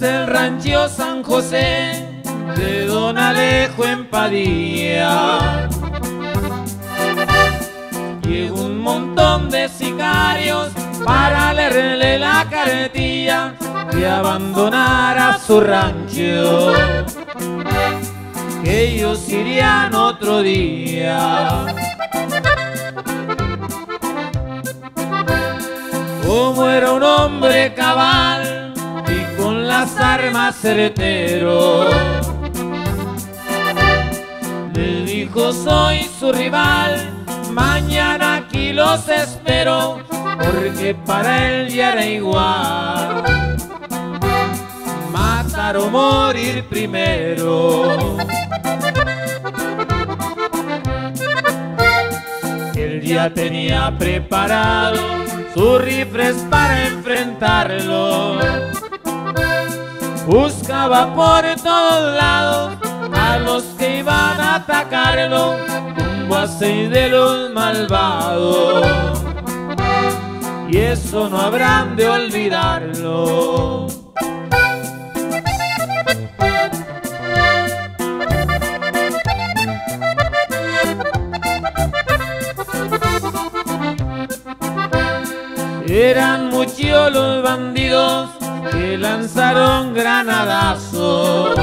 rancho San José de Don Alejo Empadilla. Llegó un montón de sicarios para leerle la carretilla de abandonar a su rancho. Que ellos irían otro día. Como era un hombre cabal y las armas certero. Le dijo soy su rival, mañana aquí los espero, porque para él ya era igual. Matar o morir primero. Él ya tenía preparado sus rifles para enfrentarlo. Buscaba por todos lados a los que iban a atacarlo, rumbo a seis de los malvados. Y eso no habrán de olvidarlo. Eran muchos los bandidos que lanzaron granadazos.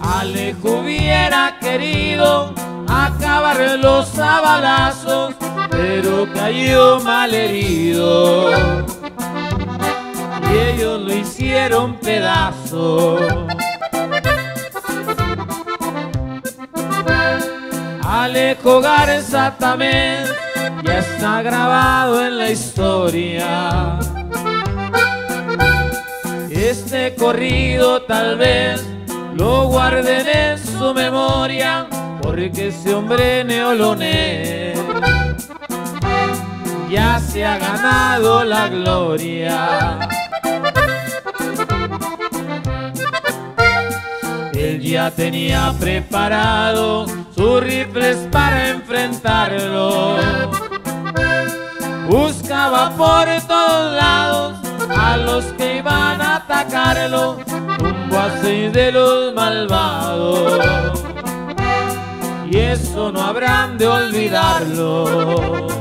Alejo hubiera querido acabarlos a balazos, pero cayó mal herido. Y ellos lo hicieron pedazo. Alejo Garza está grabado en la historia. Este corrido tal vez lo guarden en su memoria, porque ese hombre neolonés ya se ha ganado la gloria. Él ya tenía preparado sus rifles para enfrentarlo. Buscaba por todos lados a los que iban a atacarlo, rumbo a seis de los malvados. Y eso no habrán de olvidarlo.